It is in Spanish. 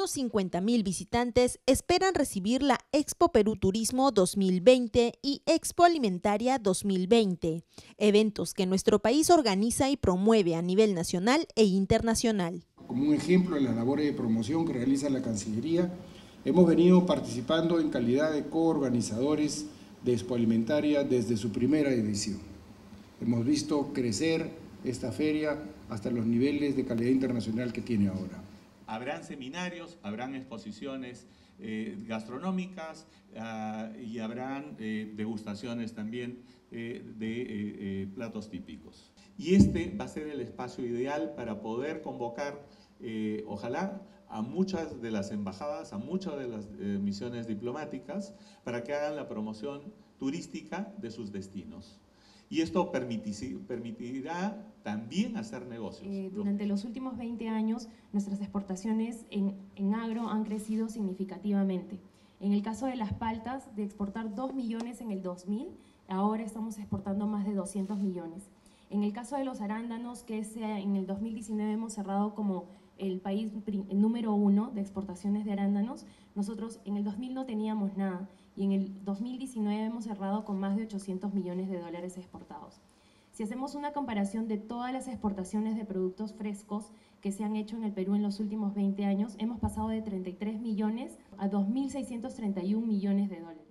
unos 50.000 visitantes esperan recibir la Expo Perú Turismo 2020 y Expo Alimentaria 2020, eventos que nuestro país organiza y promueve a nivel nacional e internacional. Como un ejemplo de las labores de promoción que realiza la Cancillería, hemos venido participando en calidad de coorganizadores de Expo Alimentaria desde su primera edición. Hemos visto crecer esta feria hasta los niveles de calidad internacional que tiene ahora. Habrán seminarios, habrán exposiciones eh, gastronómicas ah, y habrán eh, degustaciones también eh, de platos típicos. Y este va a ser el espacio ideal para poder convocar, ojalá, a muchas de las embajadas, a muchas de las misiones diplomáticas, para que hagan la promoción turística de sus destinos y esto permitirá también hacer negocios. Eh, durante los últimos 20 años, nuestras exportaciones en, en, agro han crecido significativamente. En el caso de las paltas, de exportar 2 millones en el 2000, ahora estamos exportando más de 200 millones. En el caso de los arándanos, que en el 2019 hemos cerrado como el país número uno de exportaciones de arándanos, nosotros en el 2000 no teníamos nada y en el 2019 hemos cerrado con más de 800 millones de dólares exportados. Si hacemos una comparación de todas las exportaciones de productos frescos que se han hecho en el Perú en los últimos 20 años, hemos pasado de 33 millones a 2.631 millones de dólares.